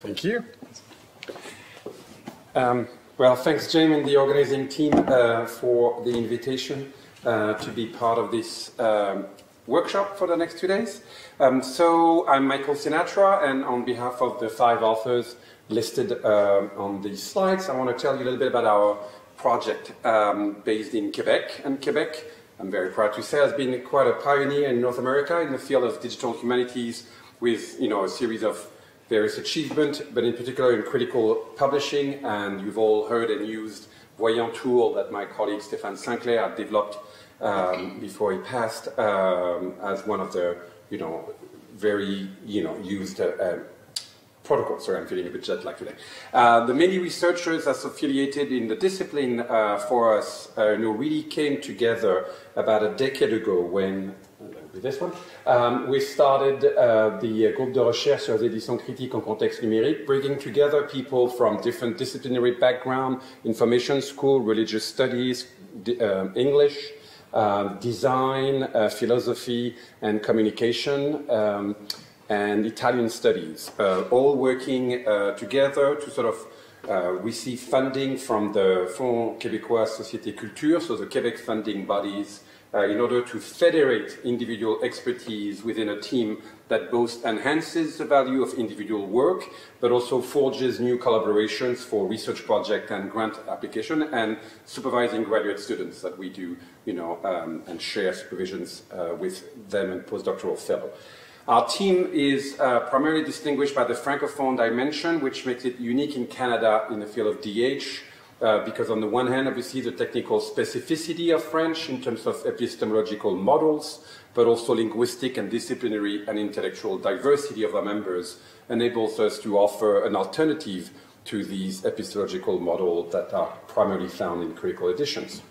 Thank you. Um, well, thanks, James and the organizing team uh, for the invitation uh, to be part of this um, workshop for the next two days. Um, so I'm Michael Sinatra, and on behalf of the five authors listed uh, on these slides, I want to tell you a little bit about our project um, based in Quebec. And Quebec, I'm very proud to say, has been quite a pioneer in North America in the field of digital humanities with you know, a series of various achievements, but in particular in critical publishing, and you've all heard and used Voyant tool that my colleague Stéfan Sinclair had developed um, before he passed um, as one of the, you know, very, you know, used uh, uh, protocols. Sorry, I'm feeling a bit jet lagged today. Uh, the many researchers as affiliated in the discipline uh, for us uh, you know, really came together about a decade ago when this one. Um, we started uh, the groupe de recherche sur les éditions critiques en contexte numérique, bringing together people from different disciplinary background, information school, religious studies, uh, English, uh, design, uh, philosophy, and communication. Um, and Italian studies, uh, all working uh, together to sort of uh, receive funding from the Fonds Québécois Société Culture, so the Quebec funding bodies uh, in order to federate individual expertise within a team that both enhances the value of individual work, but also forges new collaborations for research project and grant application, and supervising graduate students that we do, you know, um, and share supervisions uh, with them and postdoctoral fellow. Our team is uh, primarily distinguished by the Francophone dimension, which makes it unique in Canada in the field of DH, uh, because on the one hand, obviously, the technical specificity of French in terms of epistemological models, but also linguistic and disciplinary and intellectual diversity of our members enables us to offer an alternative to these epistemological models that are primarily found in critical editions.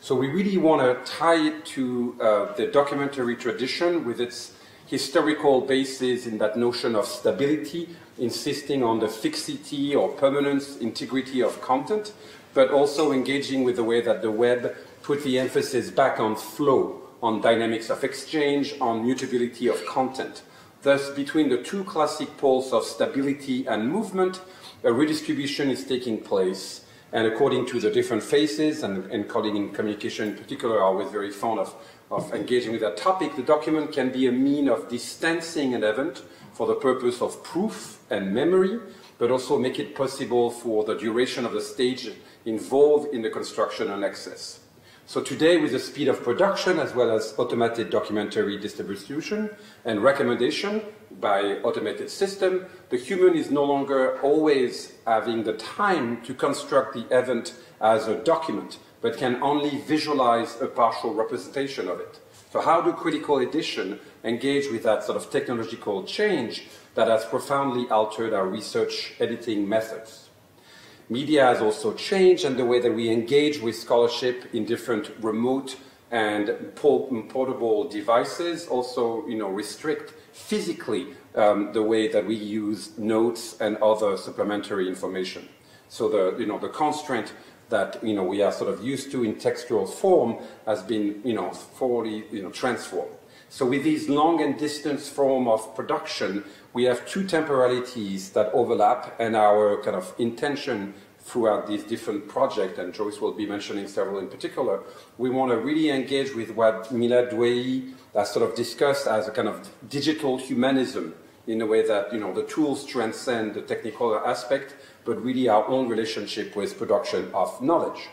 So we really want to tie it to uh, the documentary tradition with its historical basis in that notion of stability, insisting on the fixity or permanence, integrity of content, but also engaging with the way that the web put the emphasis back on flow, on dynamics of exchange, on mutability of content. Thus, between the two classic poles of stability and movement, a redistribution is taking place. And according to the different phases, and, and colleagues in communication in particular are always very fond of of engaging with that topic, the document can be a mean of distancing an event for the purpose of proof and memory, but also make it possible for the duration of the stage involved in the construction and access. So today, with the speed of production as well as automated documentary distribution and recommendation by automated system, the human is no longer always having the time to construct the event as a document, but can only visualize a partial representation of it. So how do critical edition engage with that sort of technological change that has profoundly altered our research editing methods? Media has also changed and the way that we engage with scholarship in different remote and portable devices also you know, restrict physically um, the way that we use notes and other supplementary information. So the, you know, the constraint that you know we are sort of used to in textual form has been you know fully you know transformed. So with these long and distance form of production, we have two temporalities that overlap, and our kind of intention throughout these different projects, and Joyce will be mentioning several in particular, we want to really engage with what Milad Doueihi has sort of discussed as a kind of digital humanism in a way that you know the tools transcend the technical aspect but really our own relationship with production of knowledge.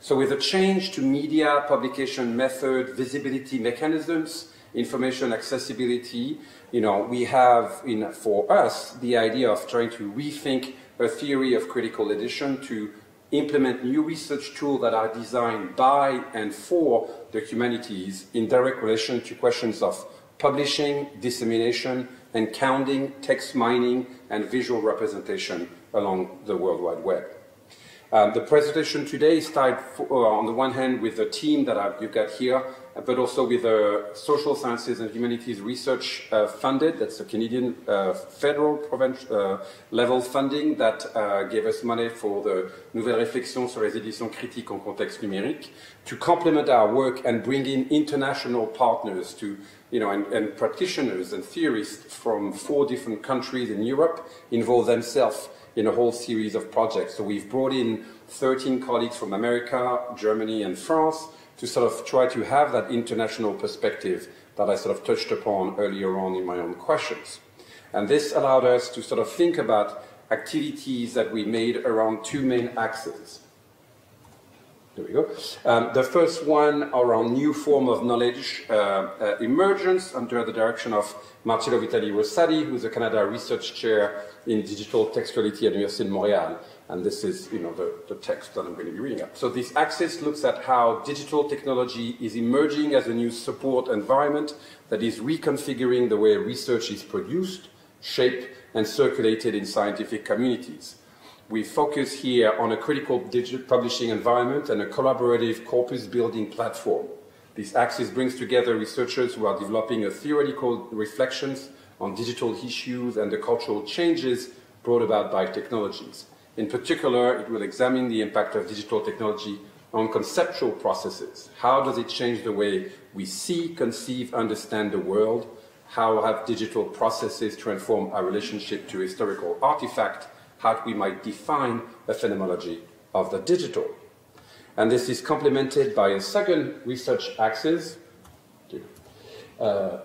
So with a change to media, publication method, visibility mechanisms, information accessibility, you know, we have in, for us the idea of trying to rethink a theory of critical edition to implement new research tools that are designed by and for the humanities in direct relation to questions of publishing, dissemination, and counting, text mining, and visual representation along the World Wide Web. Um, the presentation today is tied, for, uh, on the one hand, with the team that I've, you got here, but also with the Social Sciences and Humanities Research uh, funded. That's a Canadian uh, federal uh, level funding that uh, gave us money for the Nouvelle Réflexion sur les éditions critiques en contexte numérique to complement our work and bring in international partners to, you know, and, and practitioners and theorists from four different countries in Europe involve themselves in a whole series of projects. So we've brought in 13 colleagues from America, Germany, and France to sort of try to have that international perspective that I sort of touched upon earlier on in my own questions. And this allowed us to sort of think about activities that we made around two main axes. There we go. Um, the first one around new form of knowledge uh, uh, emergence under the direction of Marcello Vitali Rosati, who's a Canada Research Chair in Digital Textuality at the University of Montreal. And this is, you know, the, the text that I'm going to be reading up. So this axis looks at how digital technology is emerging as a new support environment that is reconfiguring the way research is produced, shaped, and circulated in scientific communities. We focus here on a critical digital publishing environment and a collaborative corpus building platform. This axis brings together researchers who are developing a theoretical reflections on digital issues and the cultural changes brought about by technologies. In particular, it will examine the impact of digital technology on conceptual processes. How does it change the way we see, conceive, understand the world? How have digital processes transformed our relationship to historical artifact? How we might define a phenomenology of the digital? And this is complemented by a second research axis, uh,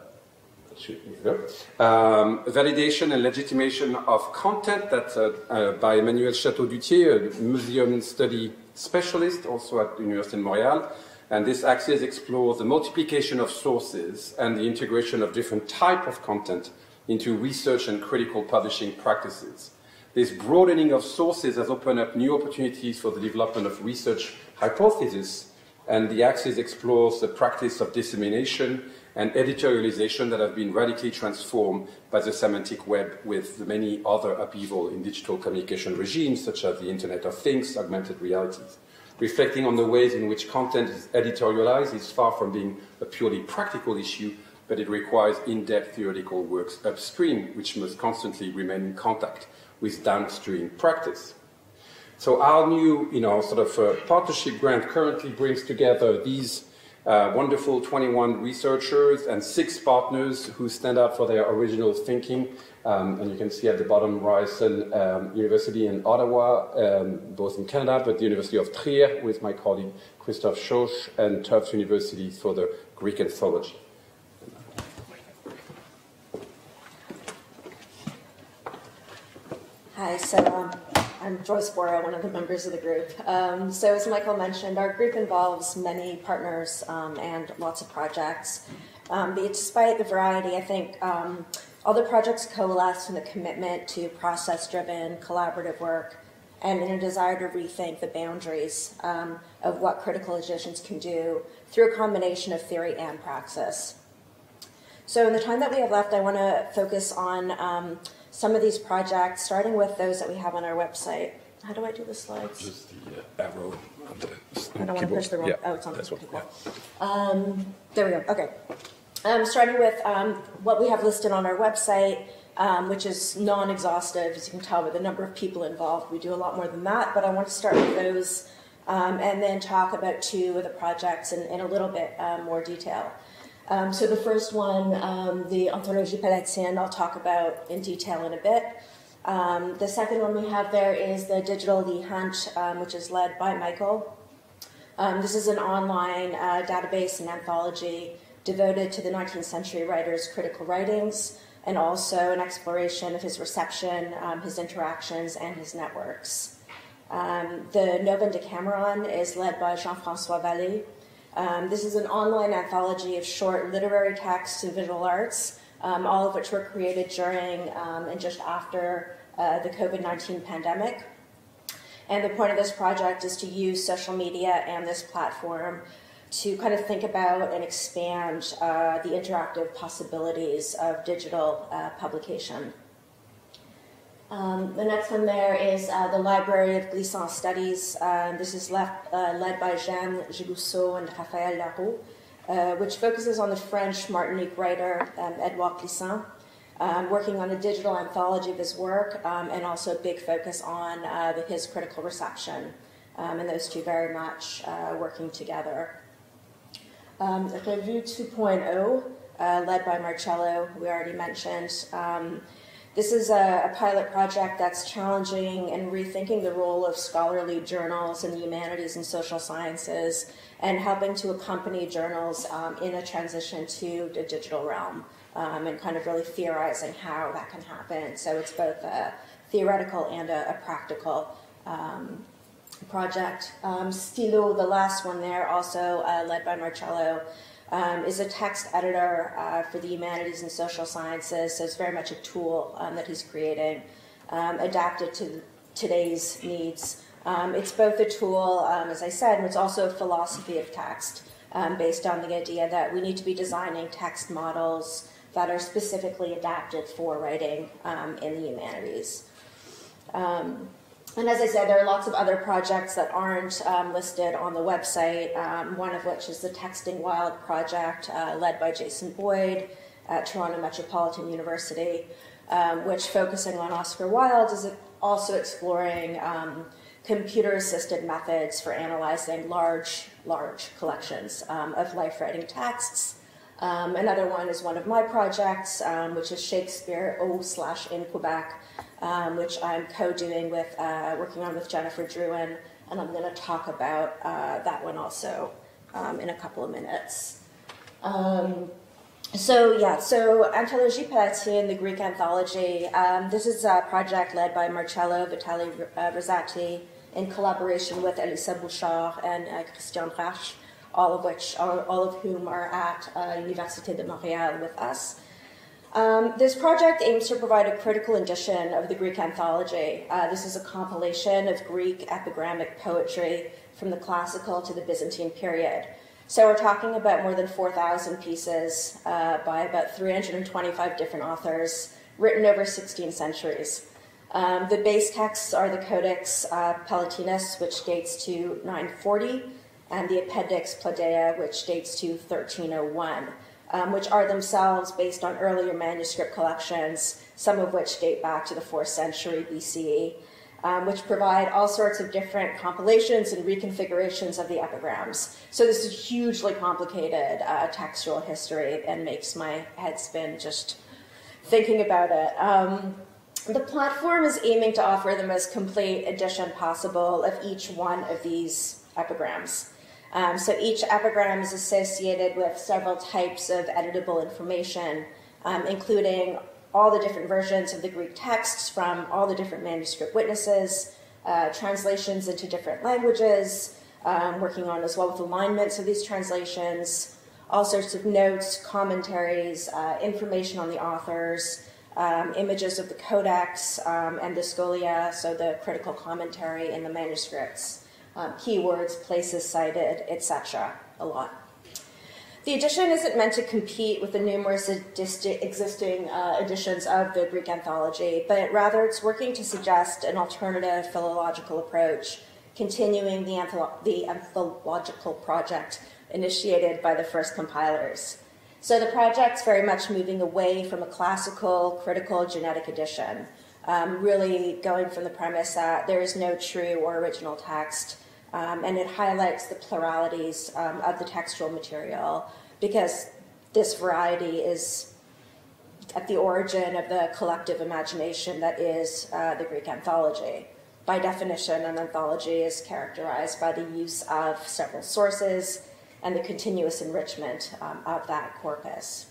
um, validation and legitimation of content that uh, uh, by Emmanuel Château-Dutier, a museum study specialist also at the University of Montreal. And this axis explores the multiplication of sources and the integration of different type of content into research and critical publishing practices. This broadening of sources has opened up new opportunities for the development of research hypotheses, and the axis explores the practice of dissemination and editorialization that have been radically transformed by the semantic web with the many other upheaval in digital communication regimes, such as the Internet of Things, augmented realities. Reflecting on the ways in which content is editorialized is far from being a purely practical issue, but it requires in-depth theoretical works upstream, which must constantly remain in contact with downstream practice. So our new, you know, sort of uh, partnership grant currently brings together these uh, wonderful 21 researchers and six partners who stand out for their original thinking. Um, and you can see at the bottom Ryerson um, University in Ottawa, um, both in Canada, but the University of Trier with my colleague Christof Schöch and Tufts University for the Greek anthology. Hi, so um, I'm Joyce Boro, one of the members of the group. Um, so, as Michael mentioned, our group involves many partners um, and lots of projects. Um, despite the variety, I think um, all the projects coalesce in a commitment to process driven, collaborative work and in a desire to rethink the boundaries um, of what critical logicians can do through a combination of theory and praxis. So, in the time that we have left, I want to focus on some of these projects, starting with those that we have on our website. How do I do the slides? Just the uh, arrow on the I don't want to push the wrong. Yeah, oh, it's on that's the okay, cool. Um, there we go. Okay. Um, starting with um, what we have listed on our website, um, which is non-exhaustive, as you can tell with the number of people involved. We do a lot more than that, but I want to start with those um, and then talk about two of the projects in, in a little bit uh, more detail. Um, so the first one, um, the Anthologie Palatine, I'll talk about in detail in a bit. Um, the second one we have there is the Digital Leigh Hunt, um, which is led by Michael. Um, this is an online uh, database and anthology devoted to the 19th century writer's critical writings and also an exploration of his reception, um, his interactions, and his networks. the Novum Decameron is led by Jean-François Vallée, um, this is an online anthology of short literary texts and visual arts, um, all of which were created during um, and just after uh, the COVID 19 pandemic. And the point of this project is to use social media and this platform to kind of think about and expand uh, the interactive possibilities of digital uh, publication. Um, the next one there is uh, the Library of Glissant Studies. Uh, this is left, uh, led by Jeanne Gigousseau and Raphaël Laroux. uh, which focuses on the French Martinique writer um, Edouard Glissant, um, working on a digital anthology of his work, um, and also a big focus on uh, his critical reception, um, and those two very much uh, working together. Revue 2.0, uh, led by Marcello, we already mentioned. This is a, a, pilot project that's challenging and rethinking the role of scholarly journals in the humanities and social sciences and helping to accompany journals um, in a transition to the digital realm um, and kind of really theorizing how that can happen. So it's both a theoretical and a, a practical um, project. Um, Stylo, the last one there, also uh, led by Marcello, um, is a text editor uh, for the humanities and social sciences, so it's very much a tool um, that he's creating, um, adapted to today's needs. Um, it's both a tool, um, as I said, and it's also a philosophy of text based on the idea that we need to be designing text models that are specifically adapted for writing in the humanities. Um, and as I said, there are lots of other projects that aren't um, listed on the website, um, one of which is the Texting Wilde project uh, led by Jason Boyd at Toronto Metropolitan University, um, which focusing on Oscar Wilde is also exploring um, computer assisted methods for analyzing large, large collections um, of life writing texts. Um, another one is one of my projects, which is Shakespeare au slash in Quebec um, which I'm co-doing with, uh, working on with Jennifer Drouin, and I'm going to talk about uh, that one also um, in a couple of minutes. Um, so yeah, so Anthologie Palatine, the Greek anthology. Um, this is a project led by Marcello Vitali uh, Rosati in collaboration with Elsa Bouchard and uh, Christian Rasch, all of which, all of whom are at uh, Université de Montréal with us. Um, this project aims to provide a critical edition of the Greek anthology. Uh, this is a compilation of Greek epigrammic poetry from the classical to the Byzantine period. So we're talking about more than 4,000 pieces uh, by about 325 different authors, written over 16 centuries. Um, the base texts are the Codex uh, Palatinus, which dates to 940, and the Appendix Planudea, which dates to 1301 um, which are themselves based on earlier manuscript collections, some of which date back to the 4th century BCE, um, which provide all sorts of different compilations and reconfigurations of the epigrams. So this is hugely complicated uh, textual history and makes my head spin just thinking about it. Um, the platform is aiming to offer the most complete edition possible of each one of these epigrams. Um, so each epigram is associated with several types of editable information, um, including all the different versions of the Greek texts from all the different manuscript witnesses, uh, translations into different languages, um, working on as well with alignments of these translations, all sorts of notes, commentaries, uh, information on the authors, um, images of the codex um, and the scholia, so the critical commentary in the manuscripts um, keywords, places cited, etc. A lot. The edition isn't meant to compete with the numerous existing uh, editions of the Greek anthology, but rather it's working to suggest an alternative philological approach, continuing the, antholo- the anthological project initiated by the first compilers. So the project's very much moving away from a classical, critical genetic edition, um, really going from the premise that there is no true or original text, um, and it highlights the pluralities um, of the textual material because this variety is at the origin of the collective imagination that is uh, the Greek anthology. By definition, an anthology is characterized by the use of several sources and the continuous enrichment um, of that corpus.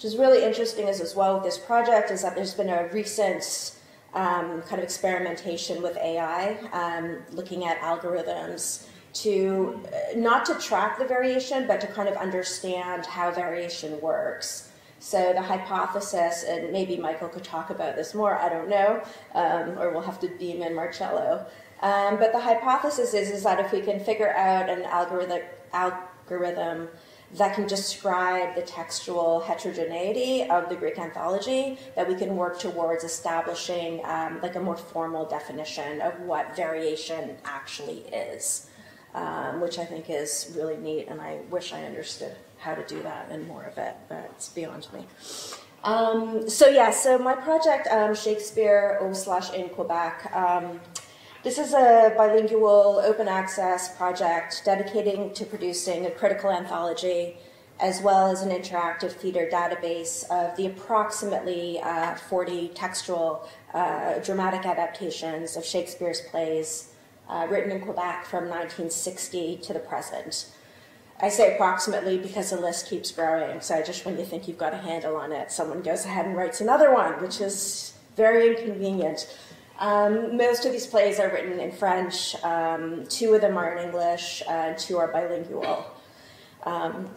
Which is really interesting as, as well with this project is that there's been a recent um, kind of experimentation with AI, um, looking at algorithms to uh, not to track the variation, but to kind of understand how variation works. So the hypothesis, and maybe Michael could talk about this more, I don't know, um, or we'll have to beam in Marcello. Um, but the hypothesis is, is that if we can figure out an algorithm, algorithm that can describe the textual heterogeneity of the Greek anthology, that we can work towards establishing um, like a more formal definition of what variation actually is. um, which I think is really neat, and I wish I understood how to do that and more of it, but it's beyond me. Um, so yeah, so my project, um, Shakespeare au slash in Quebec. This is a bilingual open access project dedicating to producing a critical anthology as well as an interactive theater database of the approximately uh, 40 textual uh, dramatic adaptations of Shakespeare's plays uh, written in Quebec from 1960 to the present. I say approximately because the list keeps growing. So just when you think you've got a handle on it, someone goes ahead and writes another one, which is very inconvenient. Um, most of these plays are written in French. Um, two of them are in English, uh, and two are bilingual. Um,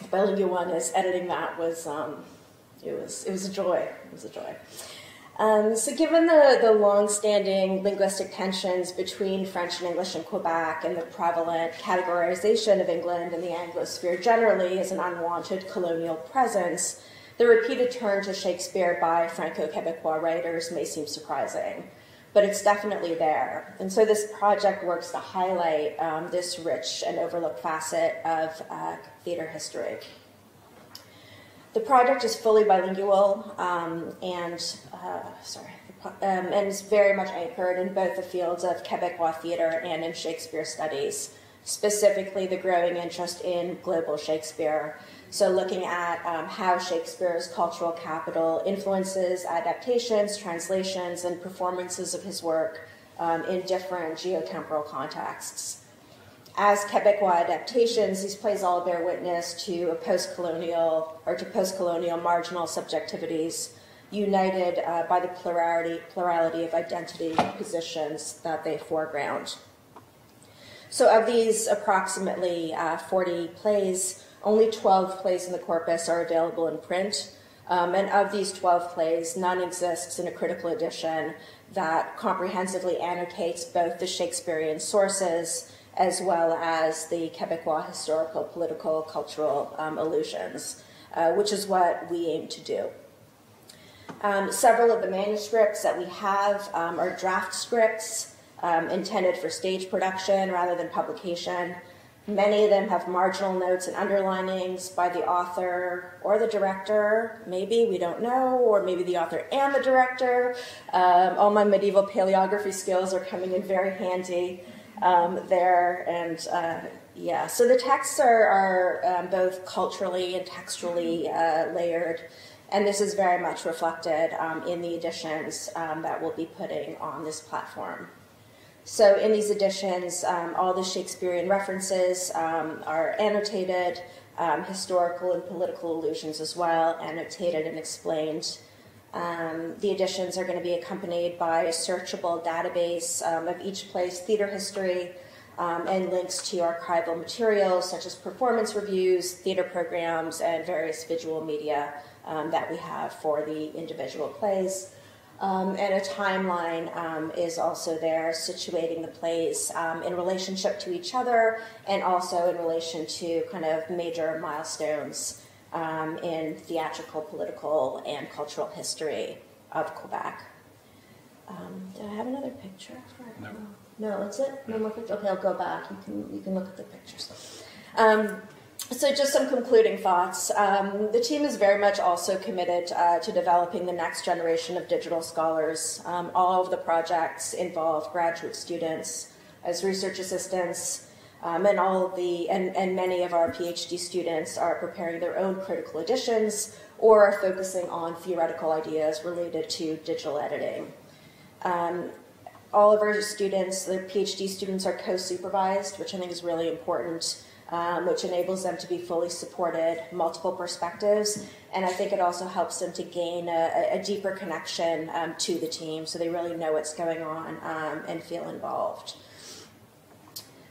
the bilingual one is editing that was um, it was it was a joy. It was a joy. Um, so, given the, the long-standing linguistic tensions between French and English in Quebec and the prevalent categorization of England and the Anglosphere generally as an unwanted colonial presence, the repeated turn to Shakespeare by Franco-Quebecois writers may seem surprising, but it's definitely there. And so this project works to highlight um, this rich and overlooked facet of uh, theater history. The project is fully bilingual um, and uh, sorry, um, and is very much anchored in both the fields of Quebecois theater and in Shakespeare studies, specifically the growing interest in global Shakespeare. So, looking at um, how Shakespeare's cultural capital influences adaptations, translations, and performances of his work um, in different geotemporal contexts as Quebecois adaptations, these plays all bear witness to a post-colonial or to post-colonial marginal subjectivities united uh, by the plurality, plurality of identity positions that they foreground. So, of these approximately uh, 40 plays, only 12 plays in the corpus are available in print. Um, and of these 12 plays, none exists in a critical edition that comprehensively annotates both the Shakespearean sources as well as the Quebecois historical, political, cultural um, allusions, uh, which is what we aim to do. Um, several of the manuscripts that we have um, are draft scripts um, intended for stage production rather than publication. Many of them have marginal notes and underlinings by the author or the director, maybe, we don't know, or maybe the author and the director. Um, all my medieval paleography skills are coming in very handy um, there. And uh, yeah, so the texts are, are um, both culturally and textually uh, layered. And this is very much reflected um, in the editions um, that we'll be putting on this platform. So, in these editions, um, all the Shakespearean references um, are annotated, historical and political allusions as well, annotated and explained. Um, the editions are going to be accompanied by a searchable database um, of each play's theater history um, and links to archival materials such as performance reviews, theater programs, and various visual media um, that we have for the individual plays. Um, and a timeline um, is also there, situating the plays in relationship to each other and also in relation to kind of major milestones um, in theatrical, political, and cultural history of Quebec. Um, do I have another picture? No. No, that's it. No more pictures. Okay, I'll go back. You can you can look at the pictures. So, just some concluding thoughts. Um, the team is very much also committed uh, to developing the next generation of digital scholars. Um, all of the projects involve graduate students as research assistants, um, and all of the and, and many of our PhD students are preparing their own critical editions or are focusing on theoretical ideas related to digital editing. Um, all of our students, the PhD students, are co-supervised, which I think is really important, um, which enables them to be fully supported, multiple perspectives, and I think it also helps them to gain a, a deeper connection um, to the team, so they really know what's going on um, and feel involved.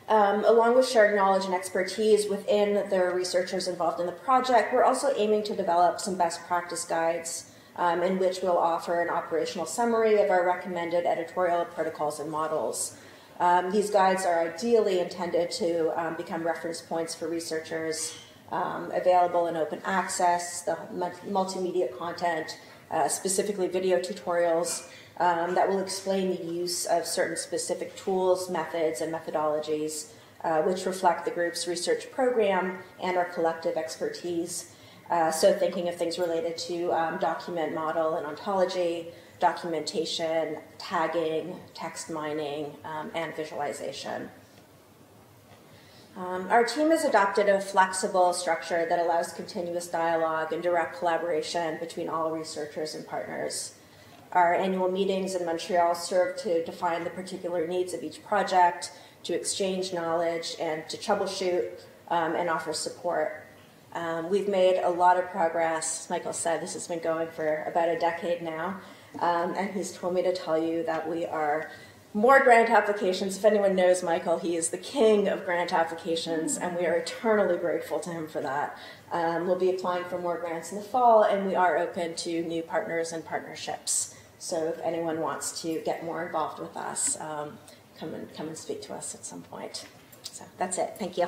Um, along with sharing knowledge and expertise within the researchers involved in the project, we're also aiming to develop some best practice guides um, in which we'll offer an operational summary of our recommended editorial protocols and models. Um, these guides are ideally intended to um, become reference points for researchers, um, available in open access, the multimedia content, uh, specifically video tutorials, um, that will explain the use of certain specific tools, methods, and methodologies uh, which reflect the group's research program and our collective expertise. Uh, so, thinking of things related to um, document model and ontology, documentation, tagging, text mining, um, and visualization. Um, our team has adopted a flexible structure that allows continuous dialogue and direct collaboration between all researchers and partners. Our annual meetings in Montreal serve to define the particular needs of each project, to exchange knowledge, and to troubleshoot um, and offer support. Um, we've made a lot of progress. Michael said this has been going for about a decade now, um, and he's told me to tell you that we are more grant applications. If anyone knows Michael, he is the king of grant applications, and we are eternally grateful to him for that. Um, we'll be applying for more grants in the fall, and we are open to new partners and partnerships. So if anyone wants to get more involved with us, um, come and come and speak to us at some point. So that's it. Thank you.